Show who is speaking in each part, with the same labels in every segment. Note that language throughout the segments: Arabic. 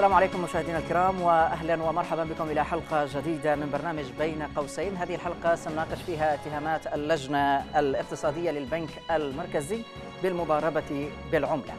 Speaker 1: السلام عليكم مشاهدينا الكرام واهلا ومرحبا بكم إلى حلقة جديدة من برنامج بين قوسين، هذه الحلقة سنناقش فيها اتهامات اللجنة الاقتصادية للبنك المركزي بالمضاربه بالعملة.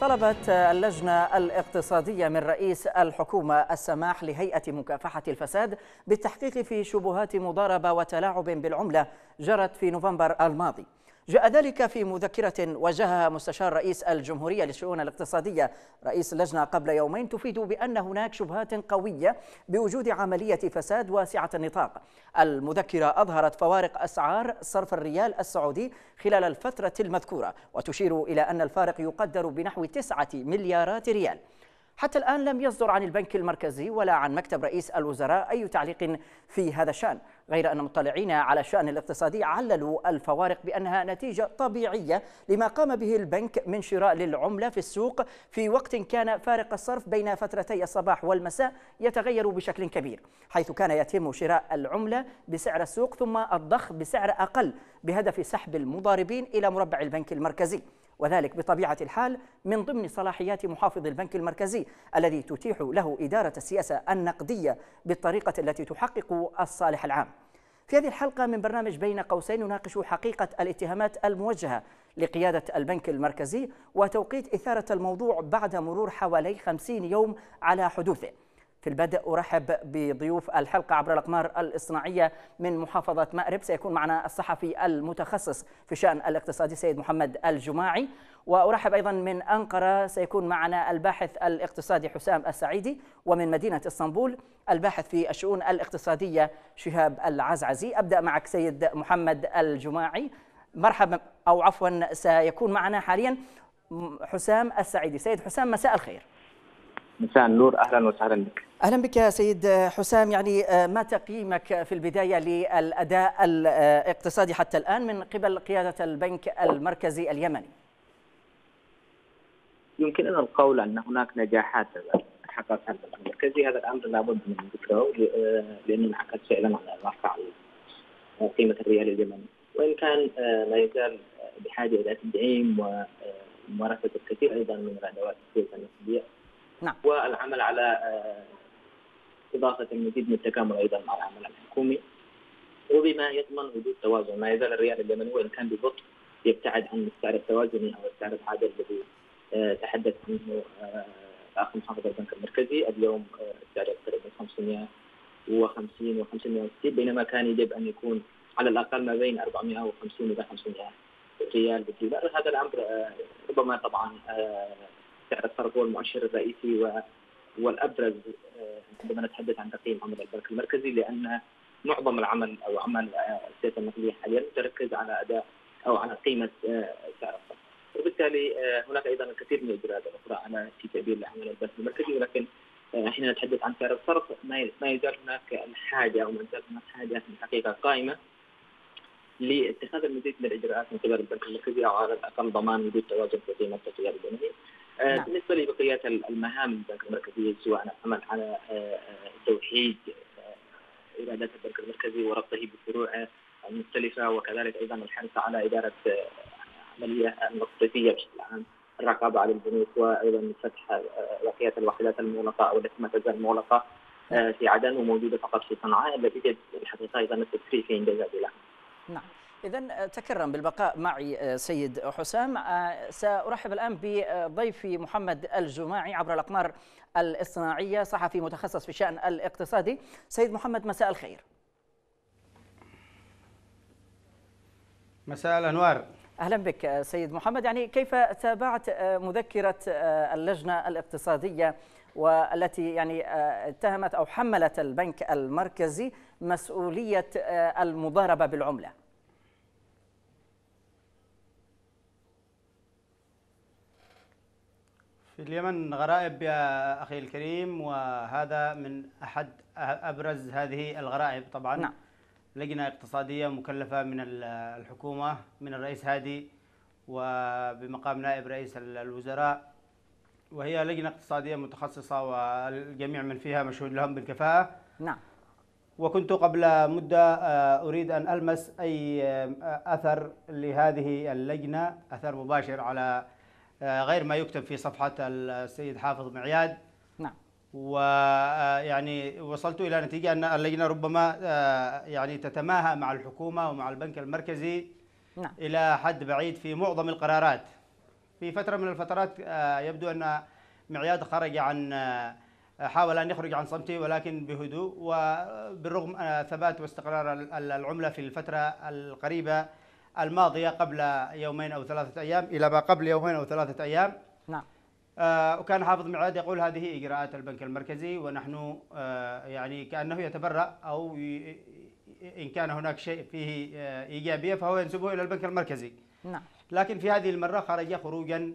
Speaker 1: طلبت اللجنة الاقتصادية من رئيس الحكومة السماح لهيئة مكافحة الفساد بالتحقيق في شبهات مضاربة وتلاعب بالعملة جرت في نوفمبر الماضي. جاء ذلك في مذكرة وجهها مستشار رئيس الجمهورية للشؤون الاقتصادية رئيس اللجنة قبل يومين تفيد بأن هناك شبهات قوية بوجود عملية فساد واسعة النطاق. المذكرة أظهرت فوارق أسعار صرف الريال السعودي خلال الفترة المذكورة وتشير إلى أن الفارق يقدر بنحو تسعة مليارات ريال. حتى الآن لم يصدر عن البنك المركزي ولا عن مكتب رئيس الوزراء أي تعليق في هذا الشأن غير أن مطلعين على الشأن الاقتصادي عللوا الفوارق بأنها نتيجة طبيعية لما قام به البنك من شراء للعملة في السوق في وقت كان فارق الصرف بين فترتي الصباح والمساء يتغير بشكل كبير حيث كان يتم شراء العملة بسعر السوق ثم الضخ بسعر أقل بهدف سحب المضاربين إلى مربع البنك المركزي. وذلك بطبيعة الحال من ضمن صلاحيات محافظ البنك المركزي الذي تتيح له إدارة السياسة النقدية بالطريقة التي تحقق الصالح العام. في هذه الحلقة من برنامج بين قوسين نناقش حقيقة الاتهامات الموجهة لقيادة البنك المركزي وتوقيت إثارة الموضوع بعد مرور حوالي 50 يوم على حدوثه. في البدء. أرحب بضيوف الحلقة عبر الأقمار الاصطناعية من محافظة مأرب. سيكون معنا الصحفي المتخصص في شأن الاقتصادي سيد محمد الجماعي. وأرحب أيضا من أنقرة. سيكون معنا الباحث الاقتصادي حسام السعيدي ومن مدينة إسطنبول الباحث في الشؤون الاقتصادية شهاب العزعزي. أبدأ معك سيد محمد الجماعي. مرحبا أو عفوا سيكون معنا حاليا حسام السعيدي. سيد حسام مساء الخير.
Speaker 2: مساء النور. أهلا وسهلا بك.
Speaker 1: أهلا بك يا سيد حسام. يعني ما تقييمك في البداية للأداء الاقتصادي حتى الآن من قبل قيادة البنك المركزي اليمني؟
Speaker 2: يمكننا القول أن هناك نجاحات حققها البنك المركزي هذا الأمر لابد من ذكره لأنه انعكس فعلا على رفع قيمة الريال اليمني. وإن كان لا يزال بحاجة إلى تدعيم وممارسه الكثير أيضا من الأدوات السياسة النقديه نعم. والعمل على إضافة المزيد من التكامل أيضا مع العمل الحكومي. وبما يضمن وجود توازن ما يزال الريال اليمني وإن كان ببطء يبتعد عن السعر التوازني أو السعر العادل الذي تحدث عنه أخ محافظ البنك المركزي. اليوم السعر يقترب من 550 و 560 بينما كان يجب أن يكون على الأقل ما بين 450 إلى 500 ريال بالدولار. هذا الأمر ربما طبعا سعر الصرف هو المؤشر الرئيسي والأبرز عندما نتحدث عن تقييم عمل البنك المركزي لأن معظم العمل أو عمل السياسة النقديه حاليا متركز على أداء أو على قيمة سعر الصرف. وبالتالي هناك أيضا الكثير من الاجراءات الأخرى على في تأبير لعمل البنك المركزي ولكن حين نتحدث عن سعر الصرف ما يزال هناك الحاجة أو ما يزال هناك حاجة في الحقيقة قائمة لاتخاذ المزيد من الإجراءات من قبل البنك المركزي أو على الأقل ضمان وجود توازن في قيمة اليمني. نعم. بالنسبة لبقية المهام البنك المركزي سواء العمل على توحيد إيرادات البنك المركزي وربطه بفروعه المختلفة وكذلك أيضا الحرص على إدارة عملية المصرفية بشكل عام الرقابة على البنوك وأيضا فتح بقيه الوحدات المغلقة أو التي ما تزال مغلقه في عدن وموجودة فقط في صنعاء التي الحقيقة أيضا التسريب في انجازات لها.
Speaker 1: نعم. إذا تكرم بالبقاء معي سيد حسام. سأرحب الآن بضيفي محمد الجماعي عبر الأقمار الاصطناعية صحفي متخصص في الشأن الاقتصادي. سيد محمد مساء الخير.
Speaker 3: مساء الأنوار.
Speaker 1: أهلا بك سيد محمد. يعني كيف تابعت مذكرة اللجنة الاقتصادية والتي يعني اتهمت أو حملت البنك المركزي مسؤولية المضاربة بالعملة؟
Speaker 3: في اليمن غرائب يا أخي الكريم وهذا من أحد أبرز هذه الغرائب. طبعا
Speaker 1: نعم.
Speaker 3: لجنة اقتصادية مكلفة من الحكومة من الرئيس هادي وبمقام نائب رئيس الوزراء. وهي لجنة اقتصادية متخصصة والجميع من فيها مشهود لهم بالكفاءة.
Speaker 1: نعم.
Speaker 3: وكنت قبل مدة أريد أن ألمس أي أثر لهذه اللجنة أثر مباشر على غير ما يكتب في صفحة السيد حافظ معياد
Speaker 1: نعم.
Speaker 3: ويعني وصلت إلى نتيجة أن اللجنة ربما يعني تتماهى مع الحكومة ومع البنك المركزي نعم. إلى حد بعيد في معظم القرارات. في فترة من الفترات يبدو أن معياد خرج عن حاول أن يخرج عن صمته ولكن بهدوء وبالرغم ثبات واستقرار العملة في الفترة القريبة الماضية قبل يومين أو ثلاثة أيام إلى ما قبل يومين أو ثلاثة أيام.
Speaker 1: نعم.
Speaker 3: آه وكان حافظ معاد يقول هذه إجراءات البنك المركزي ونحن آه يعني كأنه يتبرأ أو إن كان هناك شيء فيه آه إيجابية فهو ينسبه إلى البنك المركزي.
Speaker 1: نعم.
Speaker 3: لكن في هذه المرة خرج خروجا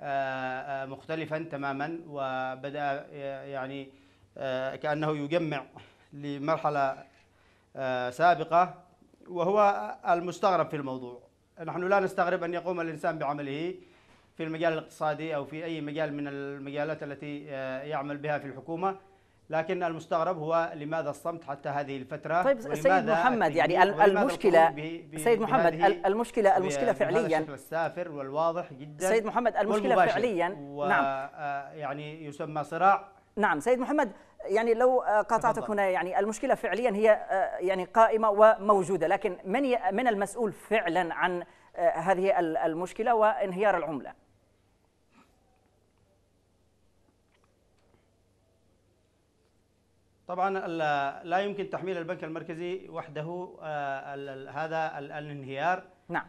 Speaker 3: آه، آه، مختلفا تماما وبدأ يعني آه، كأنه يجمع لمرحلة سابقة. وهو المستغرب في الموضوع. نحن لا نستغرب أن يقوم الإنسان بعمله في المجال الاقتصادي أو في أي مجال من المجالات التي يعمل بها في الحكومة. لكن المستغرب هو لماذا الصمت حتى هذه الفترة؟
Speaker 1: طيب سيد محمد يعني المشكلة سيد محمد المشكلة المشكلة فعليا
Speaker 3: السافر والواضح جدا
Speaker 1: سيد محمد المشكلة فعليا
Speaker 3: نعم. يعني يسمى صراع.
Speaker 1: نعم سيد محمد يعني لو قاطعتك هنا يعني المشكلة فعليا هي يعني قائمة وموجودة لكن من من المسؤول فعلا عن هذه المشكلة وانهيار العملة؟
Speaker 3: طبعا لا يمكن تحميل البنك المركزي وحده آه، هذا الانهيار.
Speaker 1: نعم.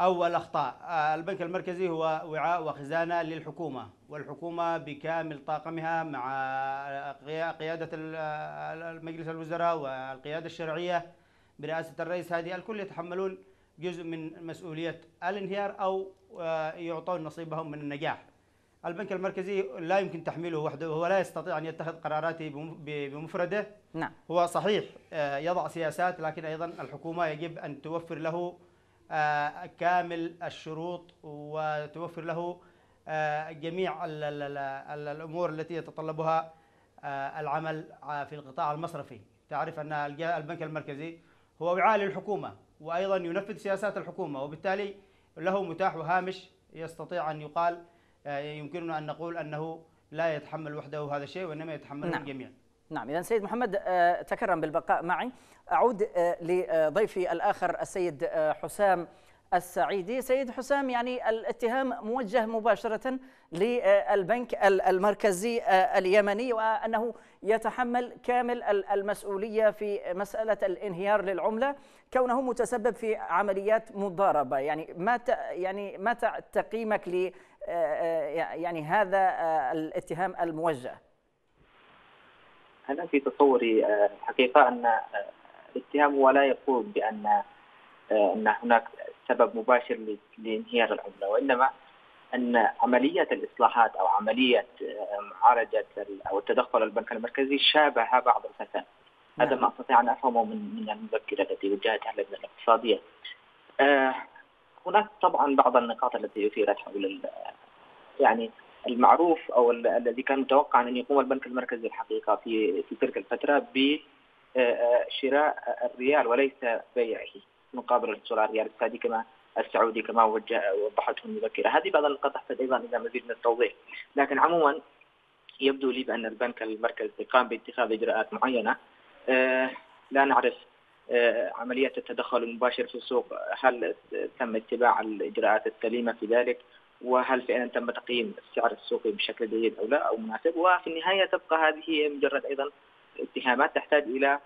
Speaker 3: أو الاخطاء آه، البنك المركزي هو وعاء وخزانة للحكومة والحكومة بكامل طاقمها مع قيادة مجلس الوزراء والقيادة الشرعية برئاسة الرئيس. هذه الكل يتحملون جزء من مسؤولية الانهيار آه، يعطون نصيبهم من النجاح. البنك المركزي لا يمكن تحميله وحده وهو لا يستطيع أن يتخذ قراراته بمفرده.
Speaker 1: نعم.
Speaker 3: هو صحيح آه، يضع سياسات لكن أيضا الحكومة يجب أن توفر له آه، كامل الشروط وتوفر له آه، جميع الأمور التي يتطلبها العمل في القطاع المصرفي تعرف أن البنك المركزي هو وعاء للحكومة وأيضا ينفذ سياسات الحكومة وبالتالي له متاح وهامش يستطيع أن يقال آه، يمكننا أن نقول أنه لا يتحمل وحده هذا الشيء وإنما يتحمله نعم. الجميع
Speaker 1: نعم إذا سيد محمد آه، تكرم بالبقاء معي. أعود آه، لضيفي الآخر السيد حسام السعيدي. سيد حسام يعني الاتهام موجه مباشرة للبنك المركزي اليمني وأنه يتحمل كامل المسؤولية في مسألة الانهيار للعملة كونه متسبب في عمليات مضاربة. يعني ما يعني ما تقييمك يعني هذا آه، الاتهام الموجه؟
Speaker 2: أنا في تصوري آه، الحقيقة أن آه، الاتهام هو لا يقول بأن أن هناك سبب مباشر لانهيار العملة وإنما أن عملية الإصلاحات أو عملية معالجة أو التدخل البنك المركزي شابه بعض الفساد هذا نعم. ما أستطيع أن أفهمه من من المذكرة التي وجهتها اللجنة الاقتصادية هناك طبعا بعض النقاط التي أثيرت حول يعني المعروف أو الذي كان متوقع أن يقوم البنك المركزي الحقيقة في في تلك الفترة بشراء الريال وليس بيعه مقابل الدولار الريال السعودي كما السعودي كما وضحته المذكره، هذه بعض النقاط تحتاج أيضا إلى مزيد من التوضيح، لكن عموما يبدو لي بأن البنك المركزي قام باتخاذ إجراءات معينة. آه، لا نعرف آه، عملية التدخل المباشر في السوق هل تم اتباع الإجراءات السليمة في ذلك؟ وهل فعلا تم تقييم السعر السوقي بشكل جيد أو لا أو مناسب وفي النهاية تبقى هذه مجرد أيضا اتهامات تحتاج إلى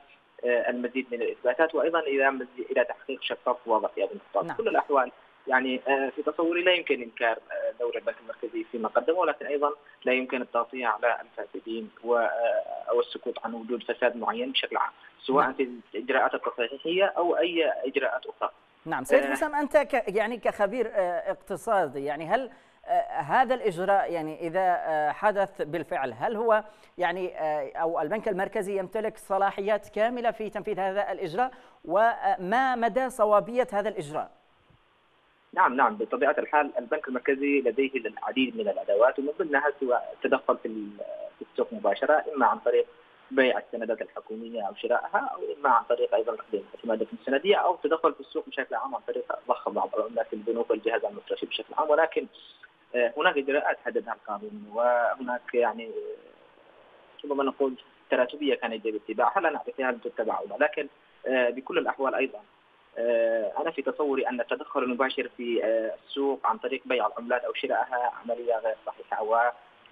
Speaker 2: آه، المزيد من الإثباتات وأيضا إلى إلى تحقيق شفاف واضح في هذه النقطات نعم. كل الأحوال يعني آه، في تصوري لا يمكن إنكار آه، دور البنك المركزي فيما قدمه ولكن أيضا لا يمكن التغطيه على الفاسدين أو السكوت عن وجود فساد معين بشكل عام سواء نعم. في الإجراءات التصحيحية أو أي إجراءات أخرى.
Speaker 1: نعم سيد حسام أنت ك يعني كخبير اقتصادي يعني هل هذا الإجراء يعني إذا حدث بالفعل هل هو يعني أو البنك المركزي يمتلك صلاحيات كاملة في تنفيذ هذا الإجراء؟ وما مدى صوابية هذا الإجراء؟
Speaker 2: نعم نعم. بطبيعة الحال البنك المركزي لديه العديد من الأدوات ومن ضمنها سواء التدخل في السوق مباشرة إما عن طريق بيع السندات الحكومية أو شرائها أو إما عن طريق أيضا تقديم الاعتمادات السندية أو التدخل في السوق بشكل عام عن طريق ضخ بعض العملات البنوك والجهاز المصرفي بشكل عام. ولكن هناك إجراءات حددها القانون وهناك يعني ربما نقول تراتبية كان يجب اتباعها. لا نعرف هل تتبع أو لا لكن بكل الأحوال أيضا أنا في تصوري أن التدخل المباشر في السوق عن طريق بيع العملات أو شرائها عملية غير صحيحة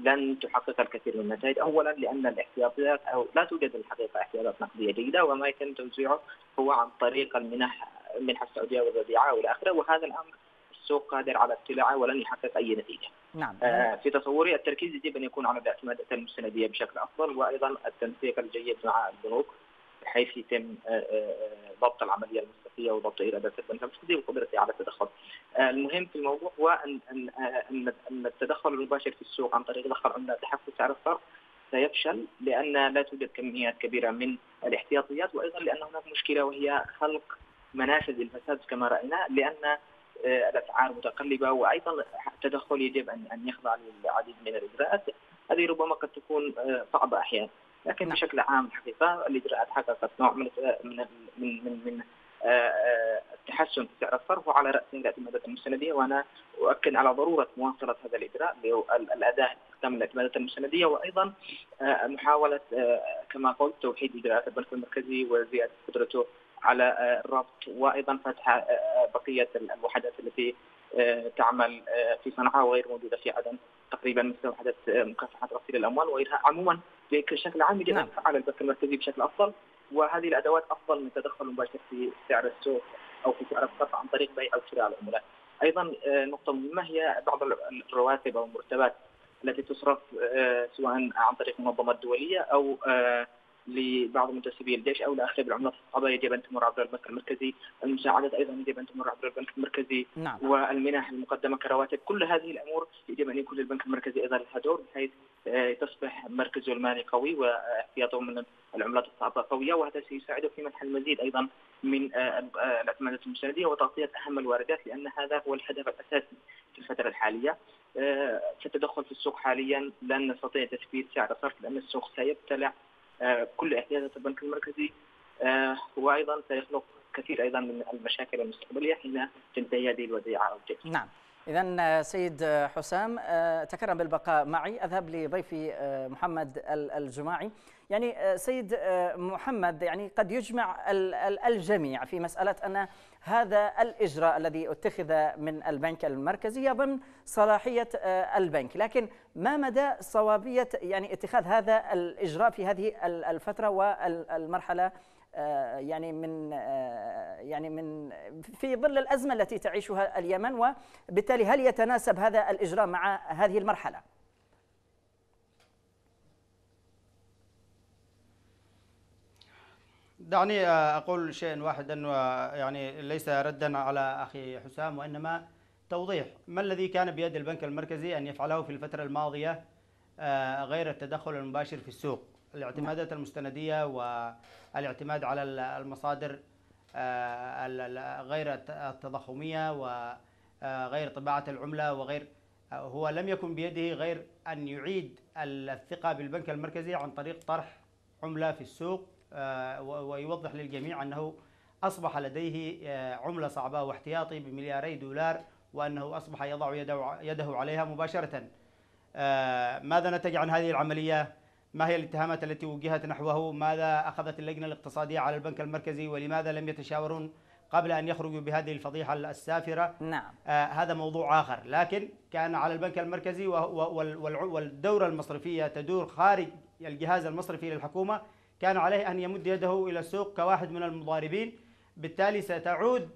Speaker 2: ولن تحقق الكثير من النتائج اولا لأن الاحتياطيات أو لا توجد الحقيقة احتياطات نقدية جيدة وما يتم توزيعه هو عن طريق المنح المنحه السعودية والوديعة وإلى آخره وهذا الأمر السوق قادر على ابتلاعه ولن يحقق أي نتيجة.
Speaker 1: نعم.
Speaker 2: آه في تصوري التركيز يجب أن يكون على الاعتمادات المستنديه بشكل أفضل وأيضا التنسيق الجيد مع البنوك بحيث يتم ضبط العملية المصرفيه وضبط ايرادات المركزي وقدرته على التدخل. المهم في الموضوع هو ان ان ان التدخل المباشر في السوق عن طريق ضخ العملات لحفز سعر الصرف سيفشل لأن لا توجد كميات كبيرة من الاحتياطيات وأيضا لأن هناك مشكلة وهي خلق منافذ للفساد كما رأينا لأن الأسعار متقلبة وأيضا التدخل يجب ان أن يخضع للعديد من الإجراءات هذه ربما قد تكون صعبة أحيانا لكن نعم. بشكل عام الحقيقة الإجراءات حققت نوع من من من من, من التحسن في سعر الصرف وعلى رأس الاعتمادات المستنديه وأنا أؤكد على ضرورة مواصلة هذا الإجراء اللي هو الاداء استخدام الاعتمادات المستنديه وأيضا محاوله كما قلت توحيد إجراءات البنك المركزي وزيادة قدرته على الربط وأيضا فتح بقية الوحدات التي تعمل في صنعاء وغير موجودة في عدن تقريبا مثل وحده مكافحة غسيل الأموال وغيرها عموما بشكل عام يجب ان يفعل البنك المركزي بشكل أفضل. وهذه الأدوات أفضل من التدخل المباشر في سعر السوق أو في سعر الصرف عن طريق بيع أو شراء العملات. أيضا نقطة مهمة هي بعض الرواتب أو المرتبات التي تصرف سواء عن طريق منظمات دوليه أو لبعض منتسبي الجيش أو لاخره بالعملات الصعبه يجب ان تمر عبر البنك المركزي، المساعدات أيضا يجب ان تمر عبر البنك المركزي
Speaker 1: نعم.
Speaker 2: والمنح المقدمة كرواتب، كل هذه الأمور يجب أن يكون للبنك المركزي أيضا لها دور بحيث تصبح مركزه المالي قوي واحتياطه من العملات الصعبة قوية وهذا سيساعده في منح المزيد أيضا من الاعتمادات المستندية وتغطية أهم الواردات لأن هذا هو الهدف الأساسي في الفترة الحالية. في التدخل في السوق حاليا لن نستطيع تثبيت سعر الصرف لأن السوق سيبتلع كل احتياجات البنك المركزي وأيضا سيخلق كثير أيضا من المشاكل المستقبلية حين تنتهي هذه الوديعة أو.
Speaker 1: نعم. إذا سيد حسام تكرم بالبقاء معي. أذهب لضيفي محمد الجماعي. يعني سيد محمد يعني قد يجمع الجميع في مسألة أن هذا الإجراء الذي اتخذ من البنك المركزي ضمن صلاحية البنك. لكن ما مدى صوابية يعني اتخاذ هذا الإجراء في هذه الفترة والمرحلة؟ يعني من يعني من في ظل الأزمة التي تعيشها اليمن وبالتالي هل يتناسب هذا الاجراء مع هذه المرحلة؟
Speaker 3: دعني أقول شيئا واحدا يعني ليس ردا على أخي حسام وإنما توضيح ما الذي كان بيد البنك المركزي أن يفعله في الفترة الماضية غير التدخل المباشر في السوق الاعتمادات المستندية والاعتماد على المصادر غير التضخمية وغير طباعة العملة وغير هو لم يكن بيده غير أن يعيد الثقة بالبنك المركزي عن طريق طرح عملة في السوق ويوضح للجميع أنه أصبح لديه عملة صعبة واحتياطي بملياري دولار وأنه أصبح يضع يده عليها مباشرة. ماذا نتج عن هذه العملية؟ ما هي الاتهامات التي وجهت نحوه؟ ماذا أخذت اللجنة الاقتصادية على البنك المركزي ولماذا لم يتشاورون قبل أن يخرجوا بهذه الفضيحة السافرة؟
Speaker 1: نعم.
Speaker 3: آه هذا موضوع آخر، لكن كان على البنك المركزي والدورة المصرفية تدور خارج الجهاز المصرفي للحكومة، كان عليه أن يمد يده إلى السوق كواحد من المضاربين، بالتالي ستعود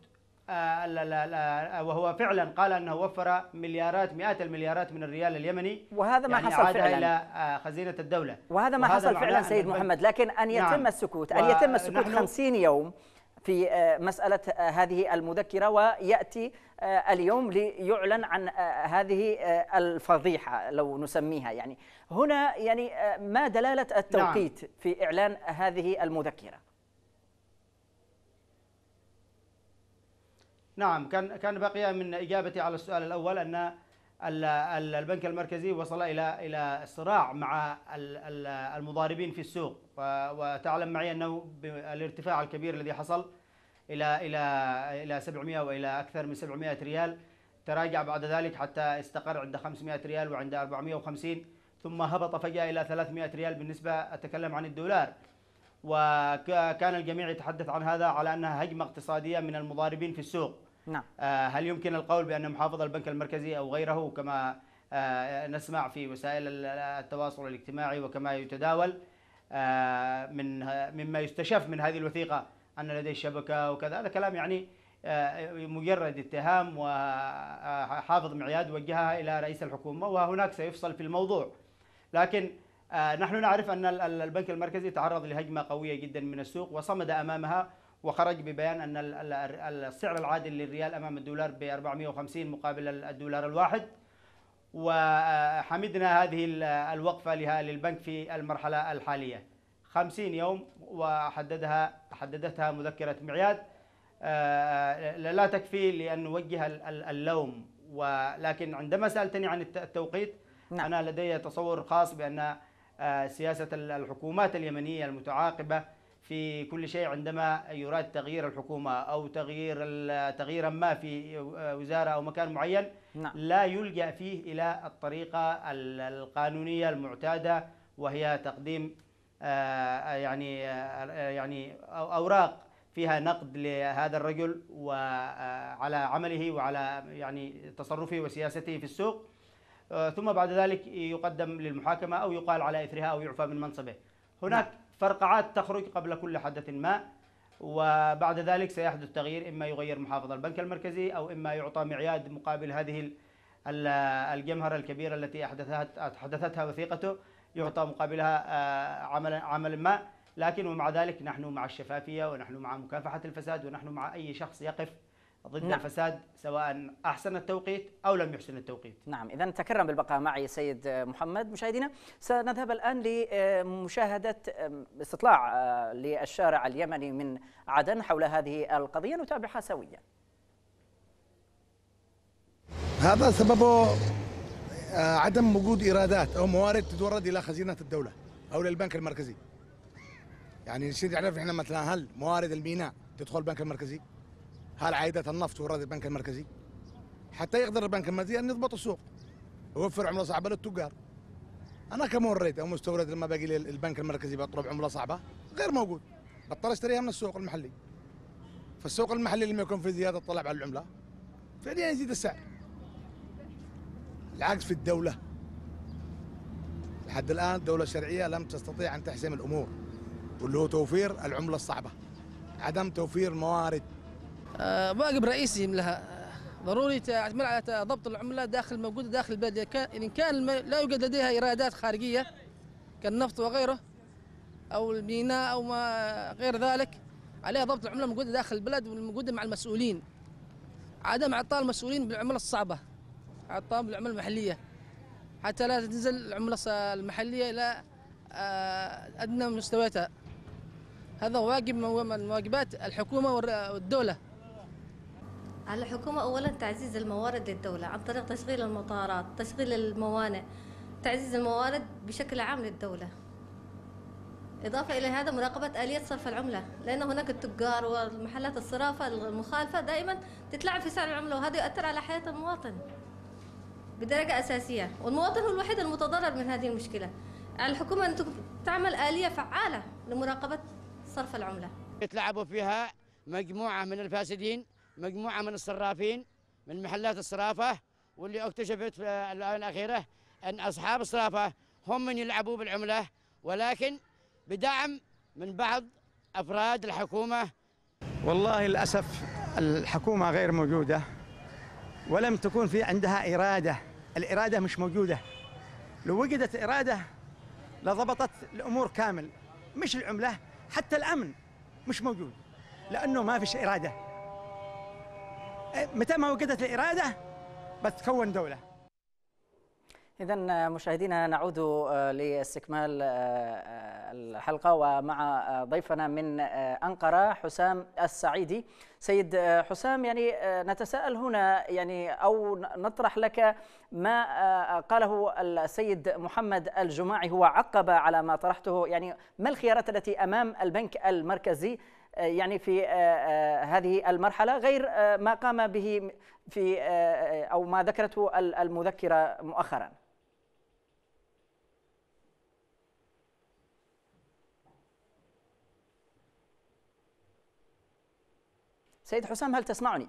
Speaker 3: وهو فعلا قال أنه وفر مليارات مئات المليارات من الريال اليمني
Speaker 1: وهذا ما
Speaker 3: يعني
Speaker 1: حصل فعلا.
Speaker 3: إلى آه خزينة الدولة.
Speaker 1: وهذا ما حصل فعلا سيد محمد. لكن أن يتم نعم. السكوت أن يتم السكوت 50 يوم في مسألة هذه المذكرة ويأتي اليوم ليعلن عن هذه الفضيحة لو نسميها يعني. هنا يعني ما دلالة التوقيت نعم. في إعلان هذه المذكرة.
Speaker 3: نعم كان كان بقي من إجابتي على السؤال الأول أن البنك المركزي وصل إلى إلى صراع مع المضاربين في السوق. وتعلم معي أنه الارتفاع الكبير الذي حصل إلى إلى إلى 700 وإلى أكثر من 700 ريال. تراجع بعد ذلك حتى استقر عند 500 ريال وعند 450 ثم هبط فجأة إلى 300 ريال بالنسبة أتكلم عن الدولار. وكان الجميع يتحدث عن هذا على أنها هجمة اقتصادية من المضاربين في السوق.
Speaker 1: نعم.
Speaker 3: آه، هل يمكن القول بأن محافظ البنك المركزي أو غيره كما آه، نسمع في وسائل التواصل الاجتماعي وكما يتداول آه، من مما يستشف من هذه الوثيقة أن لديه شبكة وكذا هذا كلام يعني مجرد اتهام وحافظ معياد وجهها إلى رئيس الحكومة وهناك سيفصل في الموضوع لكن نحن نعرف أن البنك المركزي تعرض لهجمة قوية جدا من السوق وصمد أمامها وخرج ببيان أن السعر العادل للريال أمام الدولار ب 450 مقابل الدولار الواحد. وحمدنا هذه الوقفة للبنك في المرحلة الحالية. 50 يوم وحددها حددتها مذكرة معياد. آه، لا تكفي لأن نوجه اللوم. ولكن عندما سألتني عن التوقيت نعم. أنا لدي تصور خاص بأن آه، سياسة الحكومات اليمنية المتعاقبة في كل شيء عندما يراد تغيير الحكومة أو تغيير تغييرا ما في وزارة أو مكان معين نعم. لا يلجأ فيه إلى الطريقة القانونية المعتادة وهي تقديم آه، يعني آه، يعني أوراق فيها نقد لهذا الرجل وعلى عمله وعلى يعني تصرفه وسياسته في السوق آه، ثم بعد ذلك يقدم للمحاكمة أو يقال على إثرها أو يعفى من منصبه هناك نعم. فرقعات تخرج قبل كل حدث ما وبعد ذلك سيحدث تغيير إما يغير محافظ البنك المركزي أو إما يعطى معياد مقابل هذه الجمهرة الكبيرة التي أحدثت أحدثتها وثيقته يعطى مقابلها آه، عمل عمل ما. لكن ومع ذلك نحن مع الشفافية ونحن مع مكافحة الفساد ونحن مع أي شخص يقف ضد نعم. الفساد سواء أحسن التوقيت أو لم يحسن التوقيت.
Speaker 1: نعم اذا تكرم بالبقاء معي سيد محمد مشاهدينا سنذهب الآن لمشاهدة استطلاع آه، للشارع اليمني من عدن حول هذه القضية نتابعها سويا.
Speaker 4: هذا سببه آه، عدم وجود إيرادات أو موارد تتورد إلى خزينة الدولة أو للبنك المركزي. يعني نصير نعرف إحنا مثلا هل موارد الميناء تدخل البنك المركزي؟ هل عائدات النفط تورد البنك المركزي؟ حتى يقدر البنك المركزي أن يضبط السوق. ويوفر عملة صعبة للتجار. أنا كمورد أو مستورد لما باقي لي البنك المركزي بطلب عملة صعبة غير موجود. بضطر اشتريها من السوق المحلي. فالسوق المحلي لما يكون في زيادة طلب على العملة فعليا يزيد السعر. العكس في الدولة. لحد الآن الدولة الشرعيه لم تستطيع أن تحسم الأمور واللي هو توفير العملة الصعبة. عدم توفير موارد.
Speaker 5: واجب رئيسي لها. ضروري تعتمد على ضبط العملة داخل موجوده داخل البلد. إن كان لا يوجد لديها إيرادات خارجية كالنفط وغيره أو الميناء أو ما غير ذلك عليها ضبط العملة الموجودة داخل البلد والموجودة مع المسؤولين. عدم اعطاء المسؤولين بالعملة الصعبة اعطاهم بالعملة المحلية. حتى لا تنزل العملة المحلية إلى آه، أدنى مستوياتها. هذا واجب من واجبات الحكومة والدولة.
Speaker 6: على الحكومة أولا تعزيز الموارد للدولة عن طريق تشغيل المطارات تشغيل الموانئ تعزيز الموارد بشكل عام للدولة. إضافة إلى هذا مراقبة آلية صرف العملة لأن هناك التجار والمحلات الصرافة المخالفة دائما تتلعب في سعر العملة وهذا يؤثر على حياة المواطن بدرجة أساسية. والمواطن هو الوحيد المتضرر من هذه المشكلة. على الحكومة أن تعمل آلية فعالة لمراقبة صرف العملة.
Speaker 7: يتلعبوا فيها مجموعة من الفاسدين. مجموعة من الصرافين من محلات الصرافة واللي اكتشفت في الآونة الأخيرة أن أصحاب الصرافة هم من يلعبوا بالعملة ولكن بدعم من بعض أفراد الحكومة.
Speaker 8: والله للأسف الحكومة غير موجودة ولم تكون في عندها إرادة. الإرادة مش موجودة. لو وجدت إرادة لضبطت الأمور كامل مش العملة حتى الأمن مش موجود لأنه ما فيش إرادة. متى ما وجدت الإرادة؟ بتكون دولة.
Speaker 1: إذا مشاهدينا نعود آه، لاستكمال آه، آه، الحلقة ومع ضيفنا من أنقرة حسام السعيدي. سيد حسام يعني نتساءل هنا يعني أو نطرح لك ما قاله السيد محمد الجماعي. هو عقب على ما طرحته يعني ما الخيارات التي أمام البنك المركزي؟ يعني في هذه المرحلة غير ما قام به في أو ما ذكرته المذكرة مؤخراً سيد حسام هل تسمعني؟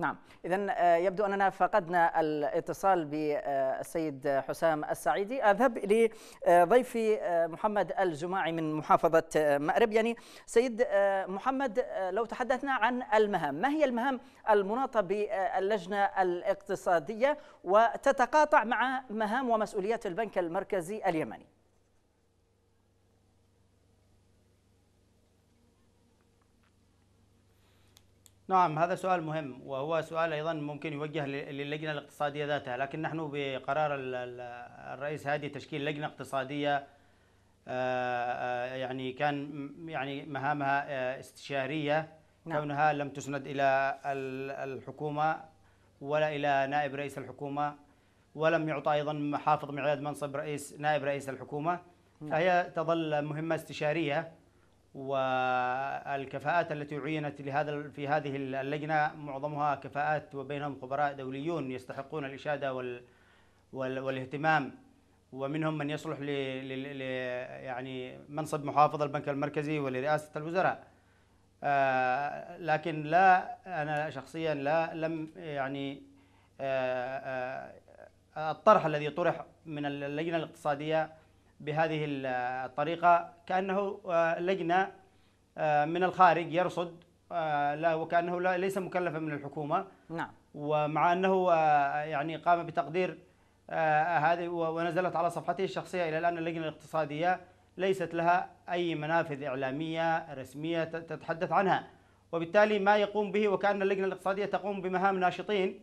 Speaker 1: نعم. إذا آه، يبدو أننا فقدنا الاتصال بالسيد حسام السعيدي. أذهب لضيفي آه، محمد الجماعي من محافظة مأرب. يعني سيد آه، محمد لو تحدثنا عن المهام ما هي المهام المناطة باللجنة الاقتصادية وتتقاطع مع مهام ومسؤوليات البنك المركزي اليمني؟
Speaker 3: نعم هذا سؤال مهم وهو سؤال أيضا ممكن يوجه للجنة الاقتصادية ذاتها لكن نحن بقرار الرئيس هادي تشكيل لجنة اقتصادية آه، آه، يعني كان يعني مهامها آه، استشارية نعم. كونها لم تسند إلى الحكومة ولا إلى نائب رئيس الحكومة ولم يعطى أيضا محافظ معياد منصب رئيس نائب رئيس الحكومة نعم. فهي تظل مهمة استشارية والكفاءات التي عينت لهذا في هذه اللجنة معظمها كفاءات وبينهم خبراء دوليون يستحقون الإشادة وال والاهتمام. ومنهم من يصلح ل يعني منصب محافظ البنك المركزي ولرئاسة الوزراء. آه لكن لا أنا شخصيا لا لم يعني آه آه الطرح الذي طرح من اللجنة الاقتصادية بهذه الطريقة. كأنه آه، لجنة آه، من الخارج يرصد آه، لا وكأنه ليس مكلفا من الحكومة.
Speaker 1: نعم.
Speaker 3: ومع أنه يعني قام بتقدير هذه ونزلت على صفحته الشخصية إلى الآن اللجنة الاقتصادية. ليست لها أي منافذ إعلامية رسمية تتحدث عنها. وبالتالي ما يقوم به وكأن اللجنة الاقتصادية تقوم بمهام ناشطين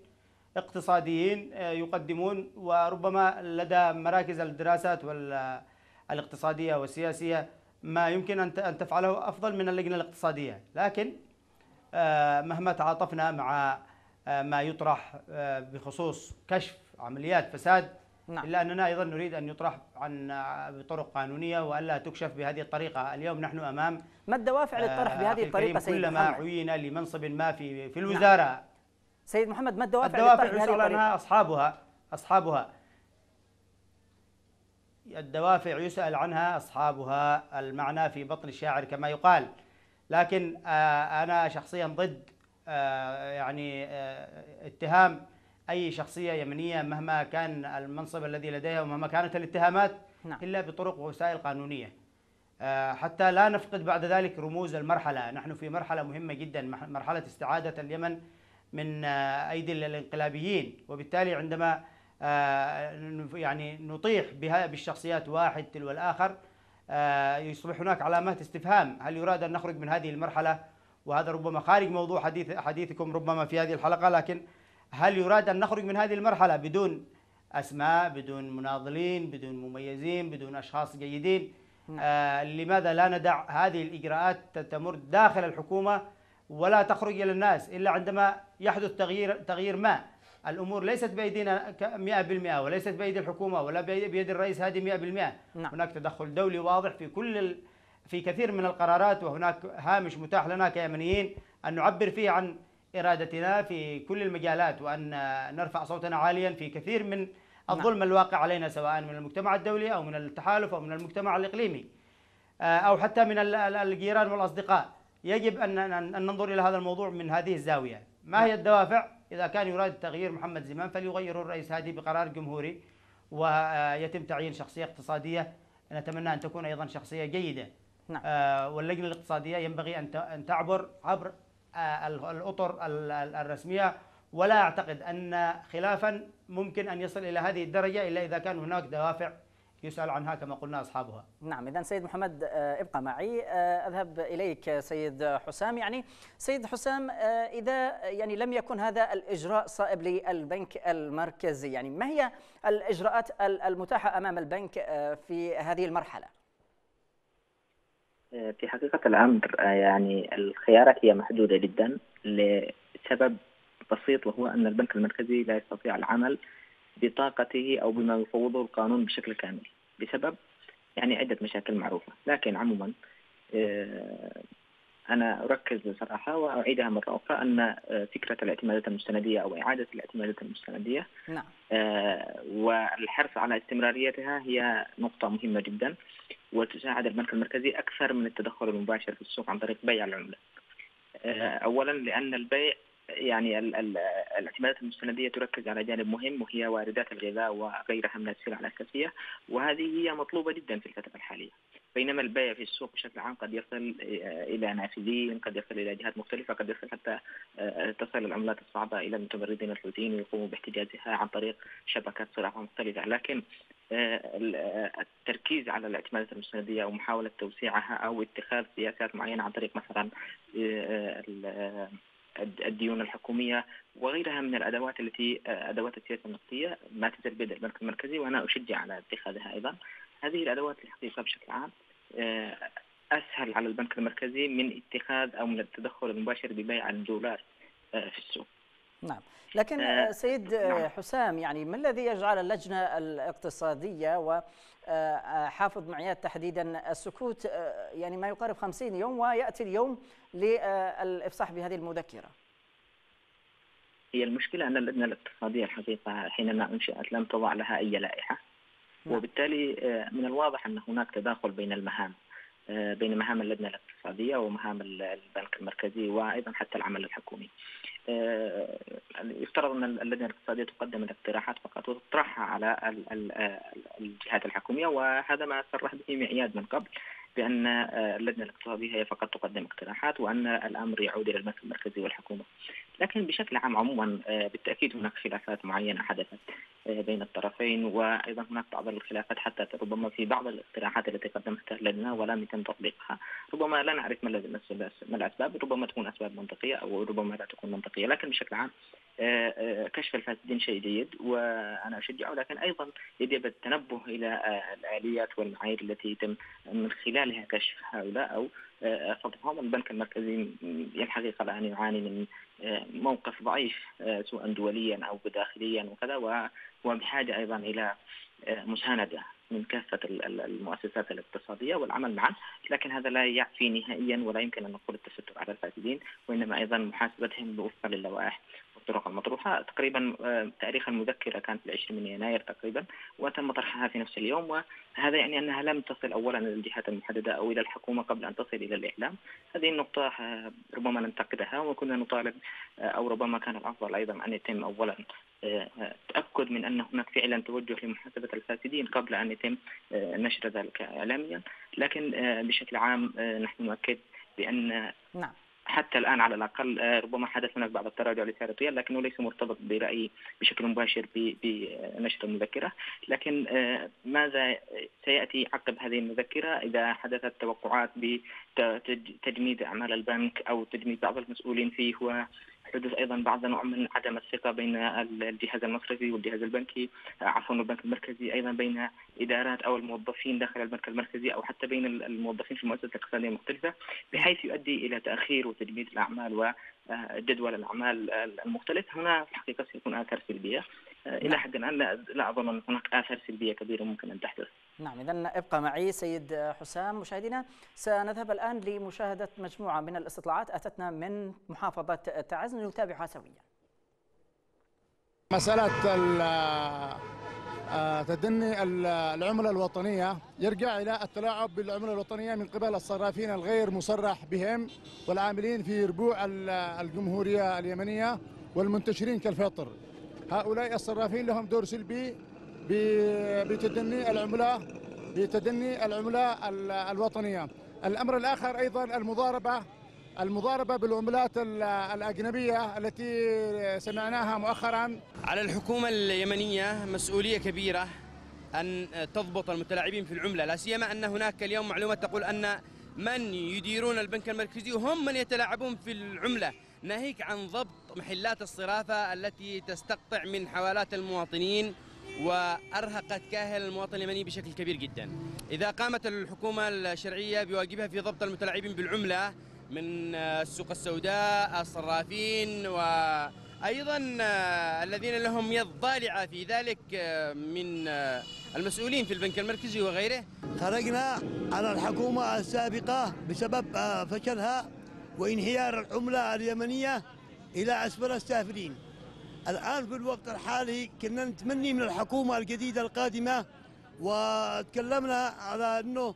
Speaker 3: اقتصاديين آه، يقدمون وربما لدى مراكز الدراسات الاقتصادية والسياسية ما يمكن أن تفعله أفضل من اللجنة الاقتصادية لكن آه، مهما تعاطفنا مع آه، ما يطرح بخصوص كشف عمليات فساد نعم. إلا أننا أيضا نريد أن يطرح عن بطرق قانونية وألا تكشف بهذه الطريقة اليوم نحن أمام
Speaker 1: ما الدوافع للطرح بهذه الطريقة
Speaker 3: سيد كلما عين لمنصب ما في في الوزارة نعم.
Speaker 1: سيد محمد ما الدوافع
Speaker 3: الدوافع يسأل عنها أصحابها. أصحابها. الدوافع يسأل عنها أصحابها. المعنى في بطن الشاعر كما يقال. لكن آه، أنا شخصيا ضد آه، يعني آه، اتهام أي شخصية يمنية مهما كان المنصب الذي لديها ومهما كانت الاتهامات نعم. إلا بطرق ووسائل قانونية. حتى لا نفقد بعد ذلك رموز المرحلة. نحن في مرحلة مهمة جدا مرحلة استعادة اليمن من آه، أيدي الانقلابيين. وبالتالي عندما آه، يعني نطيح بها بالشخصيات واحد تلو الآخر آه، يصبح هناك علامات استفهام. هل يراد أن نخرج من هذه المرحلة؟ وهذا ربما خارج موضوع حديث حديثكم ربما في هذه الحلقة لكن هل يراد أن نخرج من هذه المرحلة بدون أسماء بدون مناضلين بدون مميزين بدون أشخاص جيدين. آه لماذا لا ندع هذه الإجراءات تمر داخل الحكومة ولا تخرج إلى الناس إلا عندما يحدث تغيير تغيير ما الأمور ليست بأيدينا 100% وليست بأيدي الحكومة ولا بيد الرئيس هادي 100% نعم. هناك تدخل دولي واضح في كل ال... في كثير من القرارات وهناك هامش متاح لنا كيمنيين أن نعبر فيه عن إرادتنا في كل المجالات وأن نرفع صوتنا عاليا في كثير من الظلم نعم. الواقع علينا سواء من المجتمع الدولي أو من التحالف أو من المجتمع الإقليمي آه، أو حتى من الجيران والأصدقاء يجب ان ان ننظر إلى هذا الموضوع من هذه الزاوية. ما هي الدوافع؟ إذا كان يراد تغيير محمد زمان فليغيره الرئيس هادي بقرار جمهوري ويتم تعيين شخصية اقتصادية. نتمنى أن تكون أيضا شخصية جيدة. نعم. آه واللجنة الاقتصادية ينبغي أن تعبر عبر آه الأطر الرسمية. ولا أعتقد أن خلافا ممكن أن يصل إلى هذه الدرجة إلا إذا كان هناك دوافع يسأل عنها كما قلنا أصحابها.
Speaker 1: نعم إذا سيد محمد آه، ابقى معي. آه، أذهب إليك سيد حسام. يعني سيد حسام آه، إذا يعني لم يكن هذا الإجراء صائب للبنك المركزي يعني ما هي الإجراءات المتاحة أمام البنك في هذه المرحلة؟
Speaker 2: في حقيقة الأمر يعني الخيارات هي محدودة جدا لسبب بسيط وهو أن البنك المركزي لا يستطيع العمل بطاقته أو بما يفوضه القانون بشكل كامل بسبب يعني عدة مشاكل معروفة لكن عموما آه، أنا أركز بصراحة وأعيدها مرة أخرى أن آه، فكرة الاعتمادات المستندية أو إعادة الاعتمادات المستندية
Speaker 1: نعم.
Speaker 2: آه، والحرص على استمراريتها هي نقطة مهمة جدا وتساعد البنك المركزي أكثر من التدخل المباشر في السوق عن طريق بيع العملة أولا لأن البيع يعني الاعتمادات المستندية تركز على جانب مهم وهي واردات الغذاء وغيرها من السلع الأساسية وهذه هي مطلوبة جدا في الفترة الحالية. بينما البيع في السوق بشكل عام قد يصل إلى نافذين قد يصل إلى جهات مختلفة قد يصل حتى آه، تصل العملات الصعبة إلى المتمردين الحوثيين ويقوموا باحتجازها عن طريق شبكات صراع مختلفة. لكن آه، التركيز على الاعتمادات المستندية أو محاولة توسيعها أو اتخاذ سياسات معينة عن طريق مثلا آه، الديون الحكومية وغيرها من الأدوات التي آه، أدوات السياسة النقدية ما تزال بيد البنك المركزي وأنا أشجع على اتخاذها أيضا. هذه الأدوات الحقيقة بشكل عام آه، أسهل على البنك المركزي من اتخاذ أو من التدخل المباشر ببيع الدولار آه، في السوق.
Speaker 1: نعم لكن آه سيد نعم. حسام يعني ما الذي يجعل اللجنة الاقتصادية وحافظ معياد تحديدا السكوت يعني ما يقارب 50 يوم ويأتي اليوم للإفصاح بهذه المذكرة
Speaker 2: هي المشكلة أن اللجنة الاقتصادية الحقيقة حينما أنشئت لم تضع لها أي لائحة نعم. وبالتالي من الواضح أن هناك تداخل بين المهام بين مهام اللجنة الاقتصادية ومهام البنك المركزي وأيضا حتى العمل الحكومي آه، يفترض أن اللجنة الاقتصادية تقدم الاقتراحات فقط وتطرحها على الجهات الحكومية وهذا ما صرح به معياد من قبل بأن آه، اللجنة الاقتصادية هي فقط تقدم اقتراحات وأن الأمر يعود إلى البنك المركزي والحكومة. لكن بشكل عام عموما آه، بالتأكيد هناك خلافات معينة حدثت بين الطرفين وأيضا هناك بعض الخلافات حتى ربما في بعض الاقتراحات التي قدمتها اللجنه ولم يتم تطبيقها، ربما لا نعرف ما ما الأسباب، ربما تكون أسباب منطقية أو ربما لا تكون منطقية، لكن بشكل عام آه، آه، كشف الفاسدين شيء جيد وأنا أشجعه لكن أيضا يجب التنبه إلى آه، الآليات والمعايير التي يتم من خلالها كشف هؤلاء أو فضحهم البنك المركزي الحقيقة الان يعاني من موقف ضعيف سواء دوليا أو داخليا وكذا وبحاجة أيضا إلى مساندة من كافة المؤسسات الاقتصادية والعمل معا لكن هذا لا يعفي نهائيا ولا يمكن أن نقول التستر على الفاسدين وإنما أيضا محاسبتهم وفقا للوائح الطرق المطروحة. تقريبا آه، تاريخ المذكرة كان في العشرين من يناير تقريبا وتم طرحها في نفس اليوم وهذا يعني أنها لم تصل أولا إلى الجهات المحددة أو إلى الحكومة قبل أن تصل إلى الإعلام. هذه النقطة آه، ربما ننتقدها وكنا نطالب آه، أو ربما كان الأفضل أيضا أن يتم أولا تأكد من أن هناك فعلا توجه لمحاسبة الفاسدين قبل أن يتم نشر ذلك إعلاميا. لكن بشكل عام نحن نؤكد بأن
Speaker 1: نعم.
Speaker 2: حتى الآن على الأقل آه، ربما حدث هناك بعض التراجع لسعر الريال لكنه ليس مرتبط برأيي بشكل مباشر بنشر المذكرة. لكن آه، ماذا سيأتي عقب هذه المذكرة إذا حدثت توقعات بتجميد أعمال البنك أو تجميد بعض المسؤولين فيه حدوث أيضا بعض نوع من عدم الثقة بين الجهاز المصرفي والجهاز البنكي عفوا البنك المركزي أيضا بين إدارات أو الموظفين داخل البنك المركزي أو حتى بين الموظفين في المؤسسات الاقتصادية المختلفه بحيث يؤدي إلى تأخير وتجميد الأعمال وجدول الأعمال المختلف. هنا في الحقيقة سيكون اثار سلبيه إلى نعم. حد الآن لا, لا أظن أن هناك آثار سلبية كبيرة ممكن أن تحدث.
Speaker 1: نعم اذا ابقى معي سيد حسام مشاهدينا سنذهب الآن لمشاهدة مجموعة من الاستطلاعات أتتنا من محافظة تعز نتابعها سويا.
Speaker 4: مسألة آه، تدني العملة الوطنية يرجع إلى التلاعب بالعملة الوطنية من قبل الصرافين الغير مصرح بهم والعاملين في ربوع الجمهورية اليمنية والمنتشرين كالفطر هؤلاء الصرافين لهم دور سلبي بتدني العملة بتدني العملة الوطنية. الأمر الآخر أيضا المضاربة المضاربة بالعملات الأجنبية التي سمعناها مؤخرا.
Speaker 9: على الحكومة اليمنية مسؤولية كبيرة أن تضبط المتلاعبين في العملة. لا سيما أن هناك اليوم معلومات تقول أن من يديرون البنك المركزي هم من يتلاعبون في العملة. ناهيك عن ضبط محلات الصرافة التي تستقطع من حوالات المواطنين وأرهقت كاهل المواطن اليمني بشكل كبير جدا. إذا قامت الحكومة الشرعية بواجبها في ضبط المتلاعبين بالعملة من السوق السوداء الصرافين وأيضا الذين لهم يد ضالعة في ذلك من المسؤولين في البنك المركزي وغيره.
Speaker 10: خرجنا على الحكومة السابقة بسبب فشلها. وانهيار العملة اليمنية إلى أسفل السافلين. الآن في الوقت الحالي كنا نتمني من الحكومة الجديدة القادمة وتكلمنا على أنه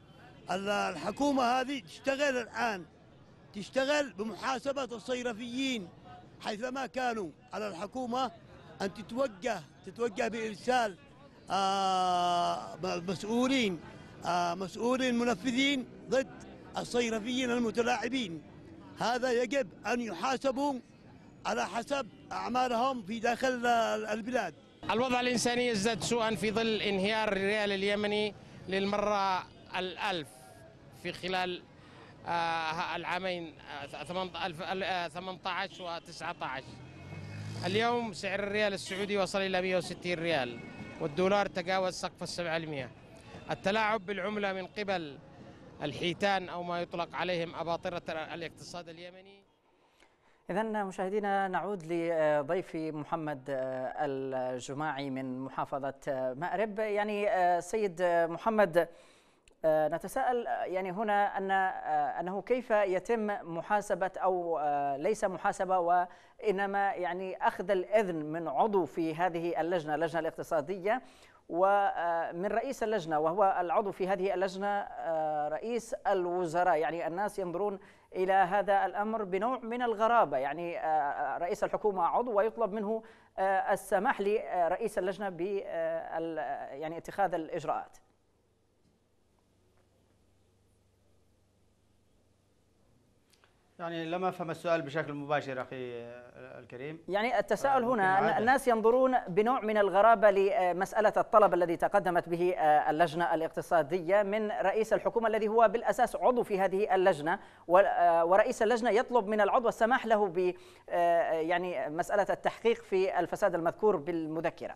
Speaker 10: الحكومة هذه تشتغل الآن تشتغل بمحاسبة الصيرفيين حيثما كانوا على الحكومة أن تتوجه تتوجه بإرسال آه مسؤولين آه مسؤولين منفذين ضد الصيرفيين المتلاعبين. هذا يجب أن يحاسبوا على حسب أعمالهم في داخل البلاد.
Speaker 11: الوضع الإنساني يزداد سوءا في ظل انهيار الريال اليمني للمرة الألف في خلال آه العامين 18 و 19 اليوم سعر الريال السعودي وصل إلى 160 ريال والدولار تجاوز سقف السبعة المئة التلاعب بالعملة من قبل الحيتان أو ما يطلق عليهم أباطرة الاقتصاد اليمني.
Speaker 1: إذا مشاهدينا نعود لضيفي محمد الجماعي من محافظة مأرب. يعني سيد محمد نتساءل يعني هنا أن أنه كيف يتم محاسبة أو ليس محاسبة وإنما يعني أخذ الإذن من عضو في هذه اللجنة اللجنة الاقتصادية ومن رئيس اللجنة وهو العضو في هذه اللجنة رئيس الوزراء. يعني الناس ينظرون إلى هذا الأمر بنوع من الغرابة. يعني رئيس الحكومة عضو ويطلب منه السماح لرئيس اللجنة ب يعني اتخاذ الإجراءات.
Speaker 3: يعني لم أفهم السؤال بشكل مباشر أخي الكريم.
Speaker 1: يعني التساؤل هنا أن الناس ينظرون بنوع من الغرابة لمسألة الطلب الذي تقدمت به اللجنة الاقتصادية من رئيس الحكومة الذي هو بالأساس عضو في هذه اللجنة ورئيس اللجنة يطلب من العضو السماح له ب يعني مسألة التحقيق في الفساد المذكور بالمذكرة.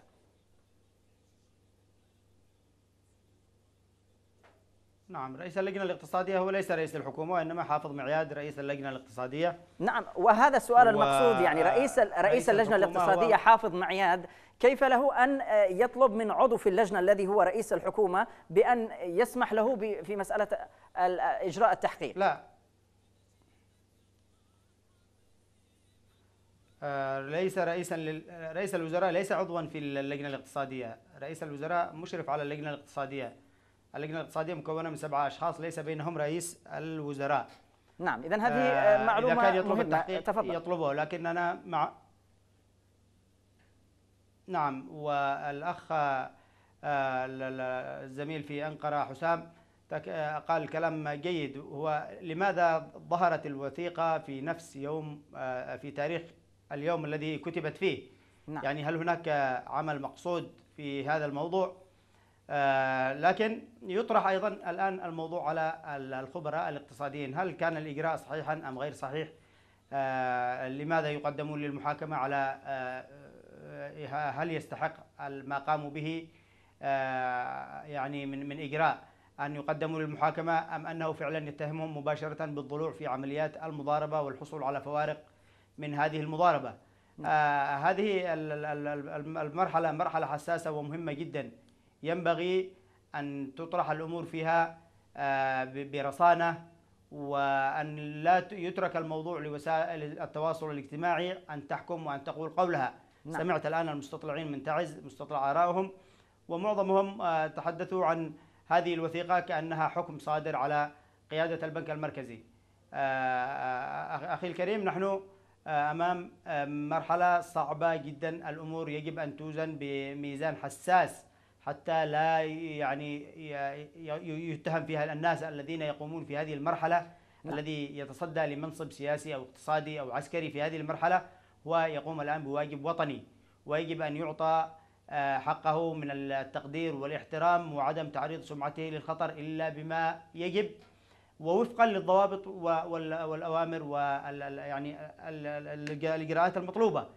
Speaker 3: نعم رئيس اللجنة الاقتصادية هو ليس رئيس الحكومة وإنما حافظ معياد رئيس اللجنة الاقتصادية.
Speaker 1: نعم وهذا السؤال المقصود يعني رئيس رئيس اللجنة الاقتصادية حافظ معياد. كيف له أن يطلب من عضو في اللجنة الذي هو رئيس الحكومة بأن يسمح له في مسألة إجراء التحقيق؟
Speaker 3: لا. ليس رئيسا لل... رئيس الوزراء ليس عضوا في اللجنة الاقتصادية. رئيس الوزراء مشرف على اللجنة الاقتصادية. اللجنة الاقتصادية مكونة من سبعة أشخاص ليس بينهم رئيس الوزراء.
Speaker 1: نعم إذا هذه آه معلومة
Speaker 3: إذا كان يطلب
Speaker 1: مهمة. تفضل.
Speaker 3: يطلبه لكن أنا مع نعم والأخ آه الزميل في أنقرة حسام قال كلام جيد. هو لماذا ظهرت الوثيقة في نفس يوم آه في تاريخ اليوم الذي كتبت فيه؟ نعم. يعني هل هناك عمل مقصود في هذا الموضوع؟ آه لكن يطرح أيضا الآن الموضوع على الخبراء الاقتصاديين. هل كان الإجراء صحيحا أم غير صحيح؟ آه لماذا يقدمون للمحاكمة على آه هل يستحق ما قاموا به يعني من من إجراء أن يقدموا للمحاكمة أم أنه فعلا يتهمهم مباشرة بالضلوع في عمليات المضاربة والحصول على فوارق من هذه المضاربة؟ هذه المرحلة مرحلة حساسة ومهمة جدا. ينبغي أن تطرح الأمور فيها برصانة وأن لا يترك الموضوع لوسائل التواصل الاجتماعي أن تحكم وأن تقول قولها. نعم. سمعت الآن المستطلعين من تعز مستطلع آرائهم ومعظمهم تحدثوا عن هذه الوثيقة كأنها حكم صادر على قيادة البنك المركزي. أخي الكريم نحن أمام مرحلة صعبة جدا. الأمور يجب أن توزن بميزان حساس. حتى لا يعني يتهم فيها الناس الذين يقومون في هذه المرحلة نعم. الذي يتصدى لمنصب سياسي أو اقتصادي أو عسكري في هذه المرحلة هو يقوم الآن بواجب وطني ويجب أن يعطى حقه من التقدير والاحترام وعدم تعريض سمعته للخطر إلا بما يجب ووفقا للضوابط والأوامر وال يعني الإجراءات المطلوبة.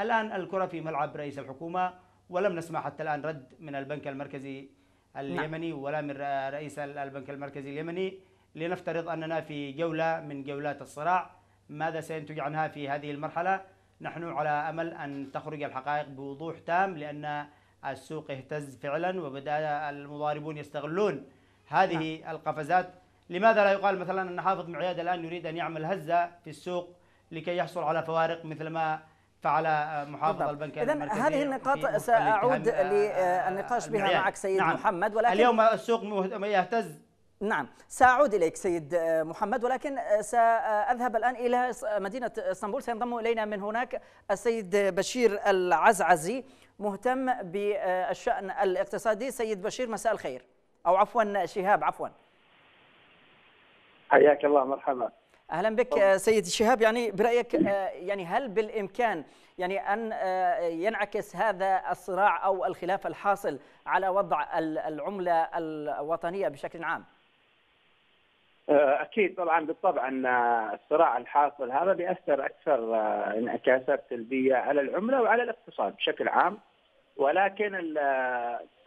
Speaker 3: الآن الكرة في ملعب رئيس الحكومة ولم نسمع حتى الآن رد من البنك المركزي اليمني ولا من رئيس البنك المركزي اليمني لنفترض أننا في جولة من جولات الصراع ماذا سينتج عنها في هذه المرحلة؟ نحن على أمل أن تخرج الحقائق بوضوح تام لأن السوق اهتز فعلا وبدأ المضاربون يستغلون هذه نعم. القفزات لماذا لا يقال مثلا أن حافظ معياد الآن يريد أن يعمل هزة في السوق لكي يحصل على فوارق مثل ما فعل محافظ البنك
Speaker 1: إذا هذه النقاط سأعود للنقاش بها معك سيد نعم. محمد ولكن
Speaker 3: اليوم السوق يهتز.
Speaker 1: نعم. سأعود إليك سيد محمد ولكن سأذهب الآن إلى مدينة إسطنبول. سينضم إلينا من هناك السيد بشير العزعزي مهتم بالشأن الاقتصادي. سيد بشير مساء الخير. أو عفوا شهاب عفوا.
Speaker 12: حياك الله مرحبا.
Speaker 1: أهلا بك سيد شهاب يعني برأيك يعني هل بالإمكان يعني أن ينعكس هذا الصراع أو الخلاف الحاصل على وضع العملة الوطنية بشكل عام؟
Speaker 12: أكيد طبعا بالطبع أن الصراع الحاصل هذا بيأثر أكثر انعكاسات سلبية على العملة وعلى الاقتصاد بشكل عام ولكن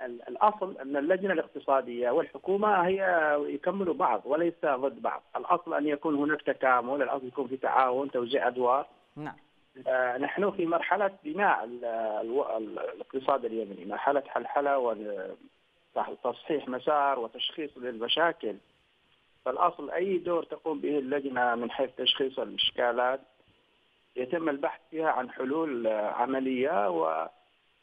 Speaker 12: الأصل أن اللجنة الاقتصادية والحكومة هي يكملوا بعض وليس ضد بعض، الأصل أن يكون هناك تكامل، الأصل يكون في تعاون، توزيع أدوار.
Speaker 1: نعم.
Speaker 12: آه نحن في مرحلة بناء الاقتصاد اليمني، مرحلة حلحلة وتصحيح مسار وتشخيص للمشاكل. فالأصل أي دور تقوم به اللجنة من حيث تشخيص الاشكالات يتم البحث فيها عن حلول عملية و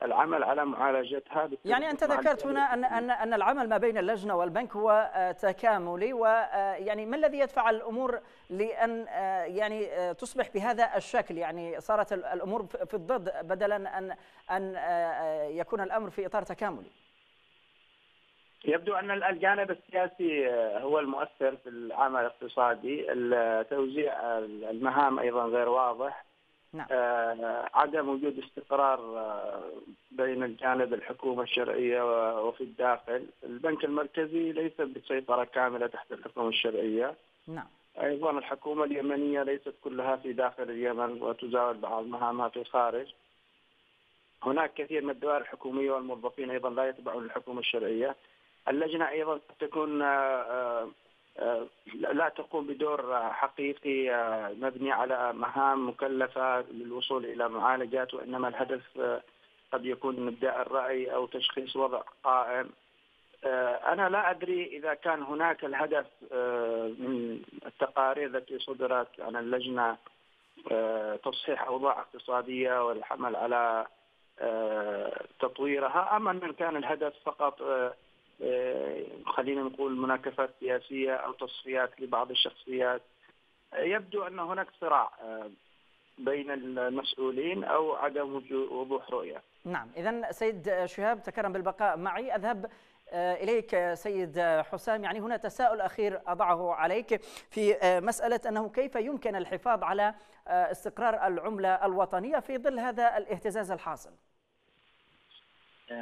Speaker 12: العمل على معالجتها
Speaker 1: يعني أنت ذكرت هنا ان ان أن العمل ما بين اللجنة والبنك هو تكاملي ويعني ما الذي يدفع الأمور لأن يعني تصبح بهذا الشكل؟ يعني صارت الأمور في الضد بدلا أن أن يكون الأمر في إطار تكاملي.
Speaker 12: يبدو أن الجانب السياسي هو المؤثر في العمل الاقتصادي. توزيع المهام أيضا غير واضح.
Speaker 1: نعم.
Speaker 12: آه عدم وجود استقرار آه بين الجانب الحكومة الشرعية وفي الداخل البنك المركزي ليس بسيطرة كاملة تحت الحكومة الشرعية
Speaker 1: نعم.
Speaker 12: أيضا الحكومة اليمنية ليست كلها في داخل اليمن وتزاول بعض مهامها في الخارج هناك كثير من الدوائر الحكومية والموظفين أيضا لا يتبعون الحكومة الشرعية اللجنة أيضا قد تكون آه لا تقوم بدور حقيقي مبني على مهام مكلفة للوصول إلى معالجات وإنما الهدف قد يكون إبداء الرأي أو تشخيص وضع قائم. أنا لا أدري إذا كان هناك الهدف من التقارير التي صدرت عن اللجنة تصحيح أوضاع اقتصادية والعمل على تطويرها. أم أن كان الهدف فقط خلينا نقول مناكفات سياسية أو تصفيات لبعض الشخصيات يبدو أن هناك صراع بين المسؤولين أو عدم وضوح رؤية.
Speaker 1: نعم، اذا سيد شهاب تكرم بالبقاء معي أذهب إليك سيد حسام يعني هنا تساؤل أخير أضعه عليك في مسألة أنه كيف يمكن الحفاظ على استقرار العملة الوطنية في ظل هذا الاهتزاز الحاصل؟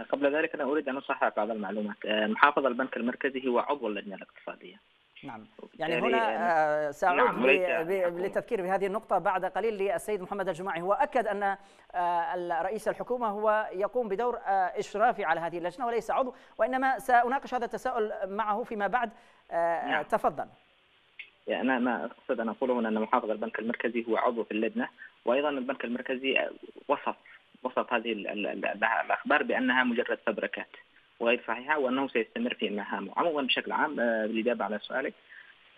Speaker 2: قبل ذلك أنا أريد أن أصحح بعض المعلومات. محافظ البنك المركزي هو عضو اللجنة الاقتصادية.
Speaker 1: نعم. يعني هنا سأعود نعم للتذكير بهذه النقطة بعد قليل للسيد محمد الجماعي. هو أكد أن رئيس الحكومة هو يقوم بدور إشرافي على هذه اللجنة وليس عضو وإنما سأناقش هذا التساؤل معه فيما بعد. نعم. تفضل.
Speaker 2: يعني أنا ما أقصد أن أقوله أن محافظ البنك المركزي هو عضو في اللجنة وأيضا البنك المركزي وصف وصف هذه الأخبار بأنها مجرد فبركات. وغير صحيحة وأنه سيستمر في مهامه. عموما بشكل عام بالإجابة على سؤالك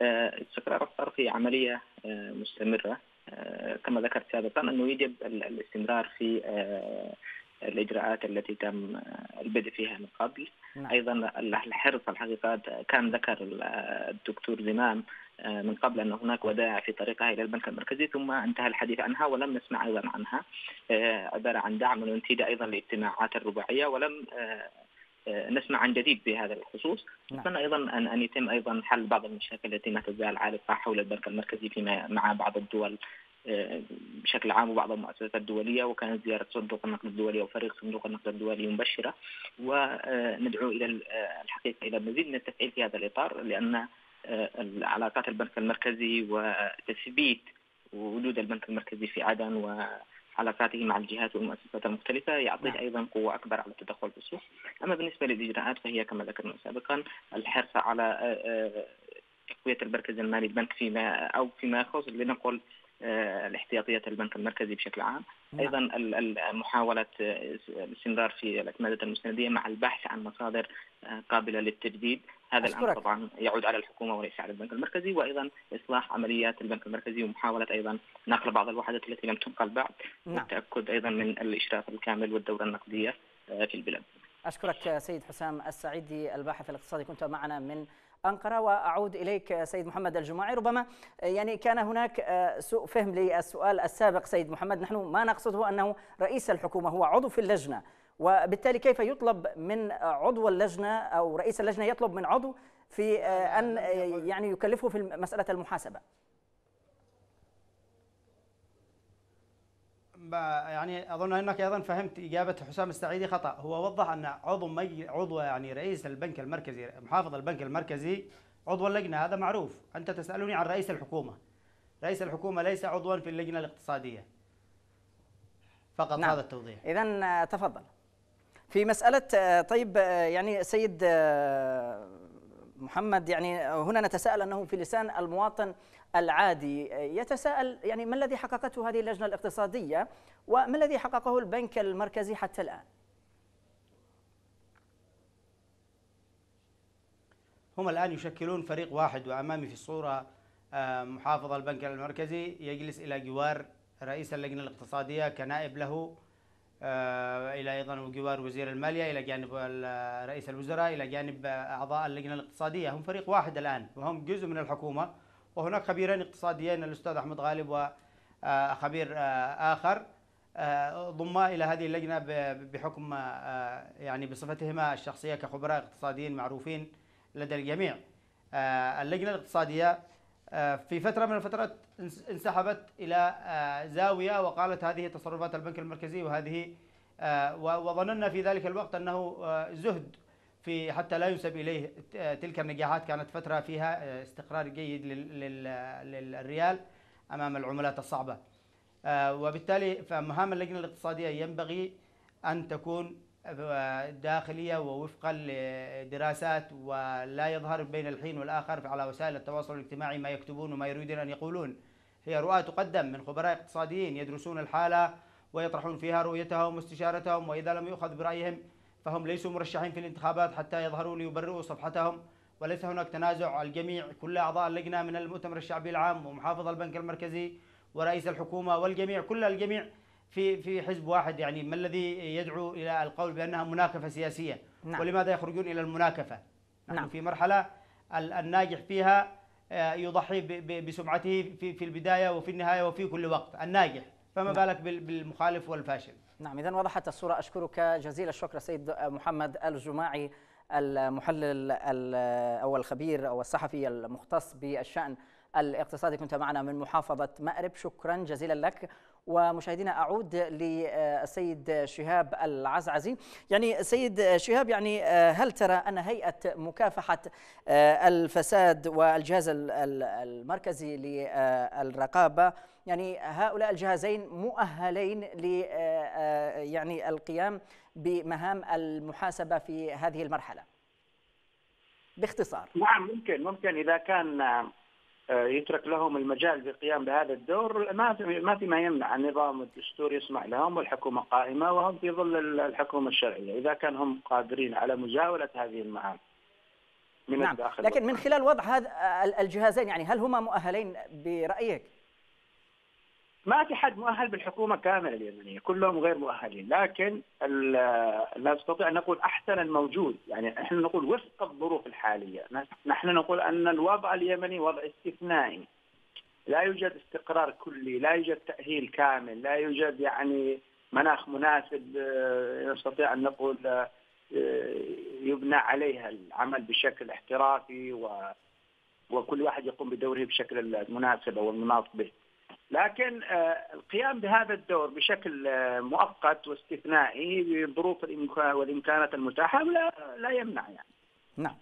Speaker 2: استقرار الصرف في عملية مستمرة. كما ذكرت سابقا أنه يجب الاستمرار في الإجراءات التي تم البدء فيها من قبل.
Speaker 1: نعم.
Speaker 2: أيضا الحرص الحقيقة كان ذكر الدكتور زمام من قبل أن هناك ودائع في طريقها إلى البنك المركزي ثم انتهى الحديث عنها ولم نسمع أيضا عنها. عباره عن دعم ونتيجه أيضا لاجتماعات الرباعية ولم نسمع عن جديد في هذا الخصوص نتمنى أيضا أن أن يتم أيضا حل بعض المشاكل التي ما تزال عالقة حول البنك المركزي فيما مع بعض الدول بشكل عام وبعض المؤسسات الدولية وكانت زيارة صندوق النقد الدولي وفريق صندوق النقد الدولي مبشرة. وندعو إلى الحقيقة إلى مزيد من التفعيل في هذا الإطار لأن علاقات البنك المركزي وتثبيت وجود البنك المركزي في عدن وعلاقاته مع الجهات والمؤسسات المختلفة يعطيه نعم. أيضا قوة أكبر على التدخل في السوق أما بالنسبة للإجراءات فهي كما ذكرنا سابقا الحرص على تقوية المركز المالي البنك فيما أو فيما يخص لنقل الاحتياطيات البنك المركزي بشكل عام نعم. أيضا محاولة الاستمرار في الاعتمادات المستندية مع البحث عن مصادر قابلة للتجديد هذا الأمر طبعا يعود على الحكومة وليس على البنك المركزي وأيضا إصلاح عمليات البنك المركزي ومحاولة أيضا نقل بعض الوحدات التي لم تنقل بعد نعم. والتأكد أيضا من الإشراف الكامل والدورة النقدية في البلاد.
Speaker 1: أشكرك سيد حسام السعيدي الباحث الاقتصادي كنت معنا من أنقرة وأعود إليك سيد محمد الجماعي. ربما يعني كان هناك سوء فهم للسؤال السابق سيد محمد. نحن ما نقصده أنه رئيس الحكومة هو عضو في اللجنة وبالتالي كيف يطلب من عضو اللجنة أو رئيس اللجنة يطلب من عضو في أن يعني يكلفه في مسألة المحاسبة؟
Speaker 3: يعني أظن أنك أيضا فهمت إجابة حسام السعيدي خطأ. هو وضح أن عضو مي عضو يعني رئيس البنك المركزي محافظ البنك المركزي عضو اللجنة. هذا معروف. أنت تسألني عن رئيس الحكومة. رئيس الحكومة ليس عضوا في اللجنة الاقتصادية. فقط نعم. هذا التوضيح.
Speaker 1: اذا تفضل. في مسألة طيب يعني سيد محمد يعني هنا نتساءل أنه في لسان المواطن العادي. يتساءل يعني ما الذي حققته هذه اللجنة الاقتصادية وما الذي حققه البنك المركزي حتى الآن؟
Speaker 3: هم الآن يشكلون فريق واحد وأمامي في الصورة محافظ البنك المركزي يجلس إلى جوار رئيس اللجنة الاقتصادية كنائب له إلى أيضا جوار وزير المالية إلى جانب رئيس الوزراء إلى جانب أعضاء اللجنة الاقتصادية. هم فريق واحد الآن وهم جزء من الحكومة. وهناك خبيرين اقتصاديين الأستاذ أحمد غالب وخبير آخر ضما إلى هذه اللجنة بحكم يعني بصفتهما الشخصية كخبراء اقتصاديين معروفين لدى الجميع. اللجنة الاقتصادية في فترة من الفترات انسحبت إلى زاوية وقالت هذه تصرفات البنك المركزي وهذه وظننا في ذلك الوقت أنه زهد في حتى لا ينسب إليه. تلك النجاحات كانت فترة فيها استقرار جيد للريال أمام العملات الصعبة. وبالتالي فمهام اللجنة الاقتصادية ينبغي أن تكون داخلية ووفقا لدراسات ولا يظهر بين الحين والآخر على وسائل التواصل الاجتماعي ما يكتبون وما يريدون أن يقولون. هي رؤى تقدم من خبراء اقتصاديين يدرسون الحالة ويطرحون فيها رؤيتهم واستشارتهم وإذا لم يؤخذ برأيهم فهم ليسوا مرشحين في الانتخابات حتى يظهروا ليبرروا صفحتهم وليس هناك تنازع. الجميع كل أعضاء اللجنة من المؤتمر الشعبي العام ومحافظ البنك المركزي ورئيس الحكومة والجميع كل الجميع في في حزب واحد. يعني ما الذي يدعو إلى القول بأنها مناكفة سياسية؟ نعم. ولماذا يخرجون إلى المناكفة؟ نعم. في مرحلة الناجح فيها يضحي بسمعته في في البداية وفي النهاية وفي كل وقت. الناجح. فما نعم. بالك بالمخالف والفاشل.
Speaker 1: نعم إذا وضحت الصورة. أشكرك جزيل الشكر سيد محمد الجماعي المحلل أو الخبير أو الصحفي المختص بالشأن الاقتصادي. كنت معنا من محافظة مأرب. شكرا جزيلا لك. ومشاهدينا أعود للسيد شهاب العزعزي. يعني سيد شهاب يعني هل ترى أن هيئة مكافحة الفساد والجهاز المركزي للرقابة يعني هؤلاء الجهازين مؤهلين ل يعني القيام بمهام المحاسبة في هذه المرحلة؟ باختصار.
Speaker 12: نعم ممكن ممكن. إذا كان يترك لهم المجال بالقيام بهذا الدور ما في ما في ما يمنع النظام الدستوري يسمح لهم والحكومة قائمة وهم في ظل الحكومة الشرعية إذا كان هم قادرين على مزاوله هذه المهام
Speaker 1: من نعم. الداخل لكن من خلال وضع هذا الجهازين يعني هل هما مؤهلين برأيك؟
Speaker 12: ما في حد مؤهل بالحكومة كاملة اليمنية، كلهم غير مؤهلين، لكن نستطيع أن نقول أحسن الموجود، يعني إحنا نقول وفق الظروف الحالية، نحن نقول أن الوضع اليمني وضع استثنائي. لا يوجد استقرار كلي، لا يوجد تأهيل كامل، لا يوجد يعني مناخ مناسب نستطيع أن نقول يبنى عليها العمل بشكل احترافي و وكل واحد يقوم بدوره بشكل المناسب أو المناط به. لكن القيام بهذا الدور بشكل مؤقت واستثنائي بظروف والإمكانات المتاحة لا لا يمنع يعني.
Speaker 1: نعم.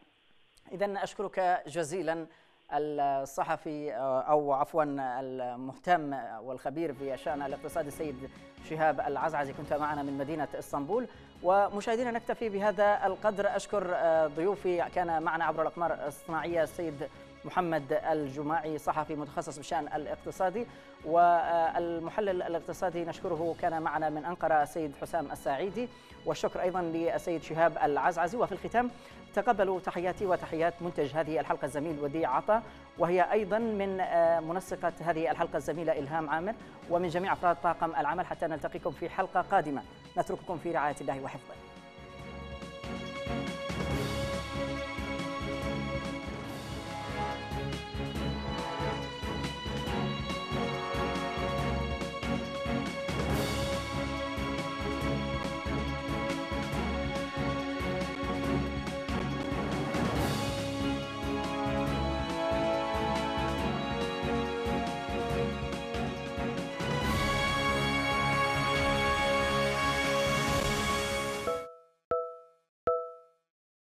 Speaker 1: اذا أشكرك جزيلا الصحفي أو عفوا المهتم والخبير في الشأن الاقتصادي السيد شهاب العزعزي كنت معنا من مدينة إسطنبول ومشاهدينا نكتفي بهذا القدر أشكر ضيوفي كان معنا عبر الأقمار الصناعية السيد محمد الجماعي صحفي متخصص بالشان الاقتصادي. والمحلل الاقتصادي نشكره كان معنا من أنقرة السيد حسام الساعيدي. والشكر أيضا للسيد شهاب العزعزي. وفي الختام تقبلوا تحياتي وتحيات منتج هذه الحلقة الزميل وديع عطا. وهي أيضا من منسقه هذه الحلقة الزميلة إلهام عامر. ومن جميع أفراد طاقم العمل حتى نلتقيكم في حلقة قادمة. نترككم في رعاية الله وحفظه.